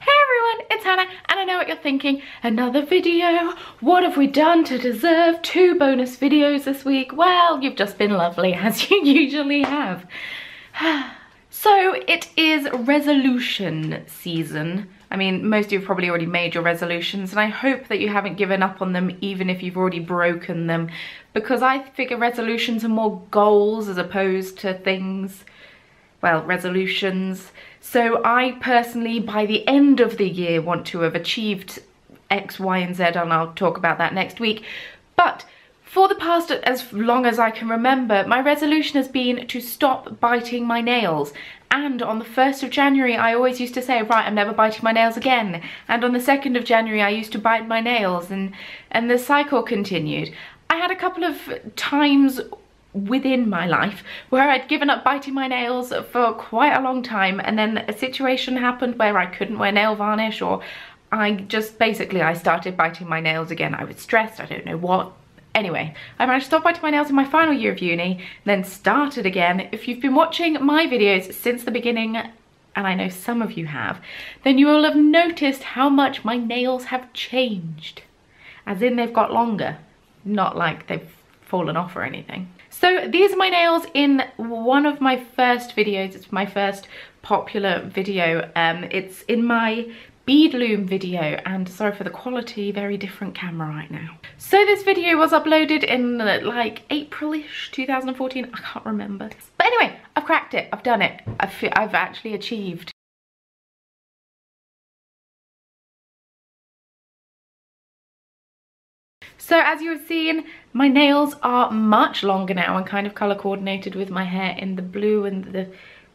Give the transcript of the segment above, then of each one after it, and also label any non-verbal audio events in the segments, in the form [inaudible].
Hey everyone, it's Hannah and I know what you're thinking. Another video. What have we done to deserve two bonus videos this week? Well, you've just been lovely [laughs] as you usually have. [sighs] so it is resolution season. I mean, most of you have probably already made your resolutions and I hope that you haven't given up on them even if you've already broken them because I figure resolutions are more goals as opposed to things well, resolutions. So I personally, by the end of the year, want to have achieved X, Y, and Z, and I'll talk about that next week. But for the past as long as I can remember, my resolution has been to stop biting my nails. And on the 1st of January, I always used to say, right, I'm never biting my nails again. And on the 2nd of January, I used to bite my nails and, and the cycle continued. I had a couple of times within my life where I'd given up biting my nails for quite a long time and then a situation happened where I couldn't wear nail varnish or I just basically I started biting my nails again. I was stressed, I don't know what. Anyway, I managed to stop biting my nails in my final year of uni, then started again. If you've been watching my videos since the beginning, and I know some of you have, then you will have noticed how much my nails have changed. As in they've got longer, not like they've fallen off or anything. So these are my nails in one of my first videos. It's my first popular video. Um, it's in my bead loom video and sorry for the quality, very different camera right now. So this video was uploaded in like April-ish 2014, I can't remember. But anyway, I've cracked it, I've done it. I've, I've actually achieved So as you have seen, my nails are much longer now and kind of colour coordinated with my hair in the blue and the,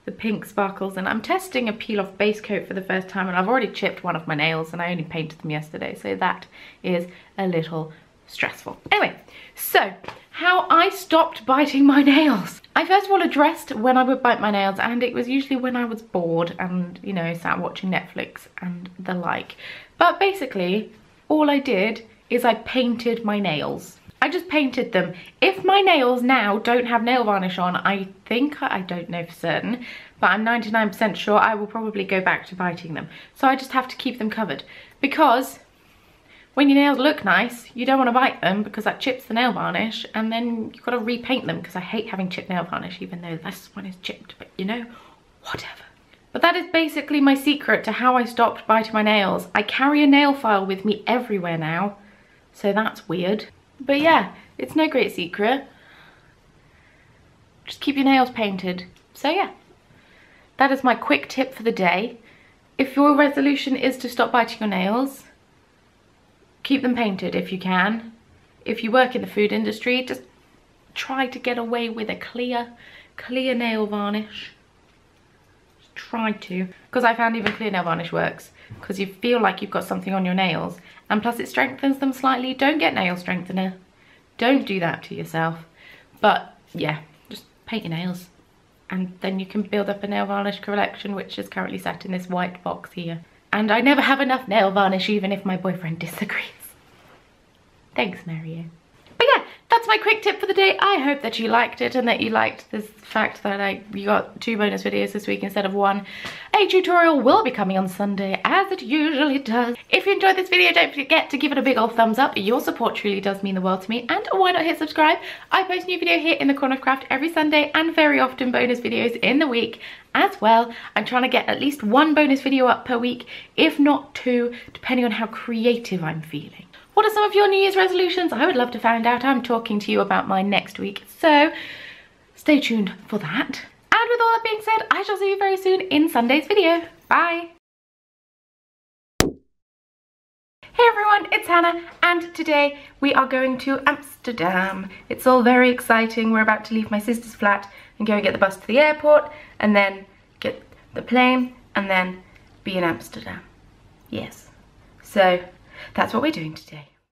the pink sparkles. And I'm testing a peel off base coat for the first time and I've already chipped one of my nails and I only painted them yesterday. So that is a little stressful. Anyway, so how I stopped biting my nails. I first of all addressed when I would bite my nails and it was usually when I was bored and, you know, sat watching Netflix and the like. But basically, all I did is I painted my nails. I just painted them. If my nails now don't have nail varnish on, I think, I don't know for certain, but I'm 99% sure I will probably go back to biting them. So I just have to keep them covered because when your nails look nice, you don't want to bite them because that chips the nail varnish and then you've got to repaint them because I hate having chipped nail varnish even though this one is chipped, but you know, whatever. But that is basically my secret to how I stopped biting my nails. I carry a nail file with me everywhere now so that's weird. But yeah, it's no great secret. Just keep your nails painted. So yeah, that is my quick tip for the day. If your resolution is to stop biting your nails, keep them painted if you can. If you work in the food industry, just try to get away with a clear, clear nail varnish. Just try to. Because I found even clear nail varnish works. Because you feel like you've got something on your nails and plus it strengthens them slightly. Don't get nail strengthener. Don't do that to yourself. But yeah, just paint your nails and then you can build up a nail varnish collection which is currently set in this white box here. And I never have enough nail varnish even if my boyfriend disagrees. Thanks, Mario that's my quick tip for the day. I hope that you liked it and that you liked this fact that I you got two bonus videos this week instead of one. A tutorial will be coming on Sunday as it usually does. If you enjoyed this video, don't forget to give it a big old thumbs up. Your support truly does mean the world to me. And why not hit subscribe? I post new video here in the Corner of Craft every Sunday and very often bonus videos in the week as well. I'm trying to get at least one bonus video up per week, if not two, depending on how creative I'm feeling. What are some of your New Year's resolutions? I would love to find out. I'm talking to you about mine next week. So stay tuned for that. And with all that being said, I shall see you very soon in Sunday's video. Bye. Hey everyone, it's Hannah and today we are going to Amsterdam. It's all very exciting. We're about to leave my sister's flat and go and get the bus to the airport and then get the plane and then be in Amsterdam. Yes. So that's what we're doing today.